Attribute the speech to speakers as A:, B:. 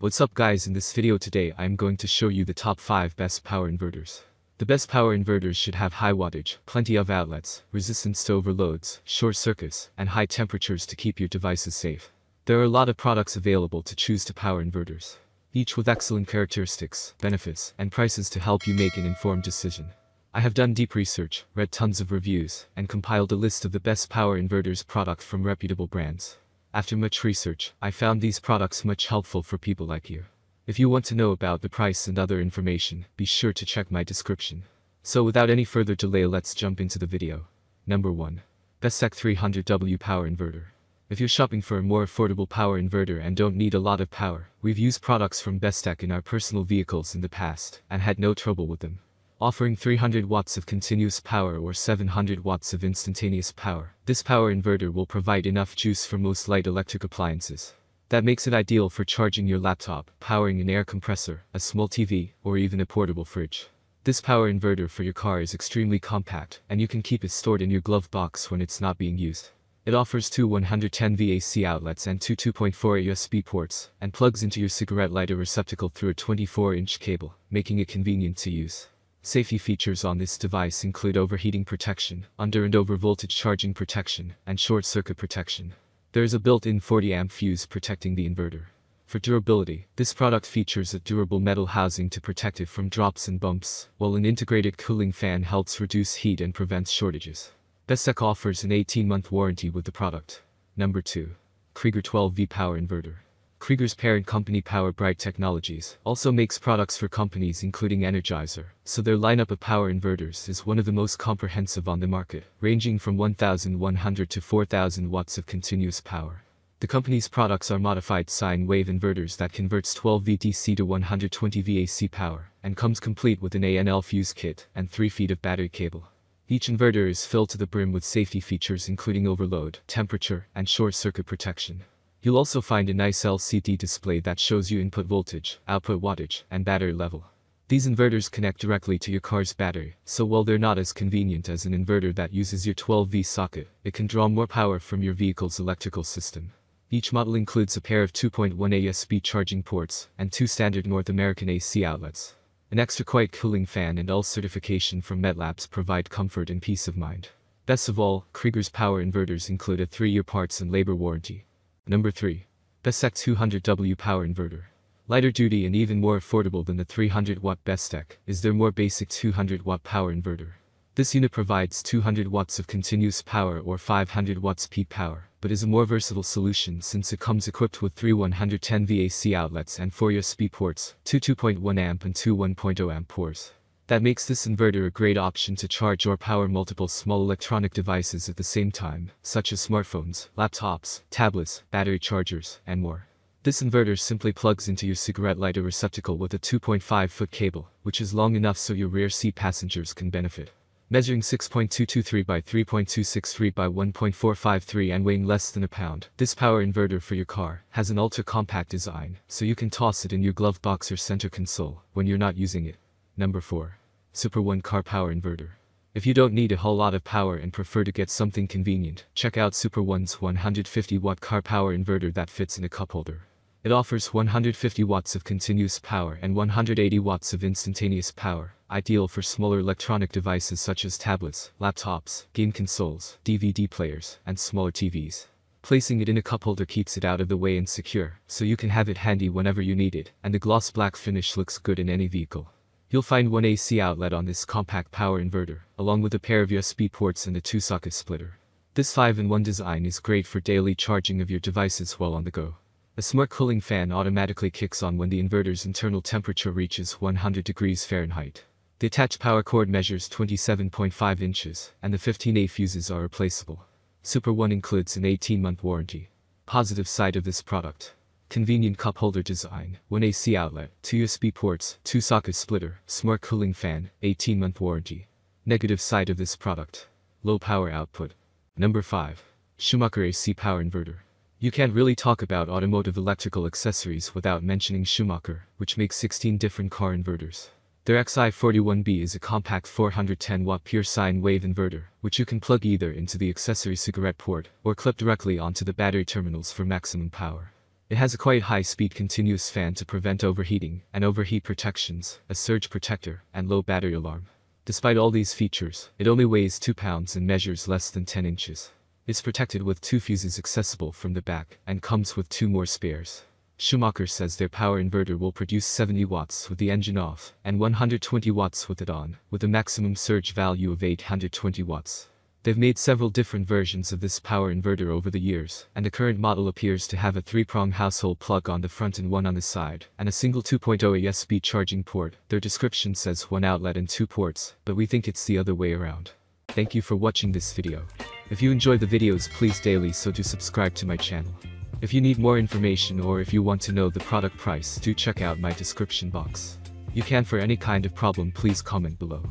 A: What's up guys in this video today I am going to show you the top 5 best power inverters. The best power inverters should have high wattage, plenty of outlets, resistance to overloads, short circuits, and high temperatures to keep your devices safe. There are a lot of products available to choose to power inverters, each with excellent characteristics, benefits, and prices to help you make an informed decision. I have done deep research, read tons of reviews, and compiled a list of the best power inverters product from reputable brands. After much research, I found these products much helpful for people like you. If you want to know about the price and other information, be sure to check my description. So without any further delay let's jump into the video. Number 1. BESTEK 300W Power Inverter. If you're shopping for a more affordable power inverter and don't need a lot of power, we've used products from BESTEK in our personal vehicles in the past and had no trouble with them offering 300 watts of continuous power or 700 watts of instantaneous power. This power inverter will provide enough juice for most light electric appliances. That makes it ideal for charging your laptop, powering an air compressor, a small TV, or even a portable fridge. This power inverter for your car is extremely compact, and you can keep it stored in your glove box when it's not being used. It offers two 110 VAC outlets and two 2.4 USB ports, and plugs into your cigarette lighter receptacle through a 24-inch cable, making it convenient to use. Safety features on this device include overheating protection, under and over voltage charging protection, and short circuit protection. There is a built-in 40 amp fuse protecting the inverter. For durability, this product features a durable metal housing to protect it from drops and bumps, while an integrated cooling fan helps reduce heat and prevents shortages. BESTEK offers an 18-month warranty with the product. Number 2. Krieger 12V Power Inverter. Krieger's parent company PowerBright Technologies also makes products for companies including Energizer, so their lineup of power inverters is one of the most comprehensive on the market, ranging from 1100 to 4000 watts of continuous power. The company's products are modified sine wave inverters that converts 12 VDC to 120 VAC power, and comes complete with an ANL fuse kit and 3 feet of battery cable. Each inverter is filled to the brim with safety features including overload, temperature, and short circuit protection. You'll also find a nice LCD display that shows you input voltage, output wattage, and battery level. These inverters connect directly to your car's battery, so while they're not as convenient as an inverter that uses your 12V socket, it can draw more power from your vehicle's electrical system. Each model includes a pair of 2.1 ASB charging ports and two standard North American AC outlets. An extra quiet cooling fan and UL certification from MET Labs provide comfort and peace of mind. Best of all, Krieger's power inverters include a 3-year parts and labor warranty. Number 3. BESTEK 200W Power Inverter. Lighter duty and even more affordable than the 300 watt BESTEK is their more basic 200 watt power inverter. This unit provides 200 watts of continuous power or 500 watts peak power, but is a more versatile solution since it comes equipped with three 110 VAC outlets and four USB ports, two 2.1 amp and two 1.0 amp ports. That makes this inverter a great option to charge or power multiple small electronic devices at the same time, such as smartphones, laptops, tablets, battery chargers, and more. This inverter simply plugs into your cigarette lighter receptacle with a 2.5 foot cable, which is long enough so your rear seat passengers can benefit. Measuring 6.223 by 3.263 by 1.453 and weighing less than a pound, this power inverter for your car has an ultra-compact design, so you can toss it in your glove box or center console when you're not using it. Number 4. Super One Car Power Inverter. If you don't need a whole lot of power and prefer to get something convenient, check out Super One's 150 watt car power inverter that fits in a cup holder. It offers 150 watts of continuous power and 180 watts of instantaneous power, ideal for smaller electronic devices such as tablets, laptops, game consoles, DVD players, and smaller TVs. Placing it in a cup holder keeps it out of the way and secure, so you can have it handy whenever you need it, and the gloss black finish looks good in any vehicle. You'll find one AC outlet on this compact power inverter, along with a pair of USB ports and a 2-socket splitter. This 5-in-1 design is great for daily charging of your devices while on the go. A smart cooling fan automatically kicks on when the inverter's internal temperature reaches 100 degrees Fahrenheit. The attached power cord measures 27.5 inches, and the 15A fuses are replaceable. Super One includes an 18-month warranty. Positive side of this product. Convenient cup holder design, one AC outlet, two USB ports, two socket splitter, smart cooling fan, 18 month warranty. Negative side of this product. Low power output. Number 5. Schumacher AC Power Inverter. You can't really talk about automotive electrical accessories without mentioning Schumacher, which makes 16 different car inverters. Their XI41B is a compact 410 watt pure sine wave inverter, which you can plug either into the accessory cigarette port or clip directly onto the battery terminals for maximum power. It has a quite high-speed continuous fan to prevent overheating, and overheat protections, a surge protector, and low battery alarm. Despite all these features, it only weighs 2 pounds and measures less than 10 inches. It's protected with two fuses accessible from the back, and comes with two more spares. Schumacher says their power inverter will produce 70 watts with the engine off, and 120 watts with it on, with a maximum surge value of 820 watts. They've made several different versions of this power inverter over the years, and the current model appears to have a three-prong household plug on the front and one on the side, and a single 2.0 USB charging port. Their description says one outlet and two ports, but we think it's the other way around. Thank you for watching this video. If you enjoy the videos please daily so do subscribe to my channel. If you need more information or if you want to know the product price do check out my description box. You can for any kind of problem please comment below.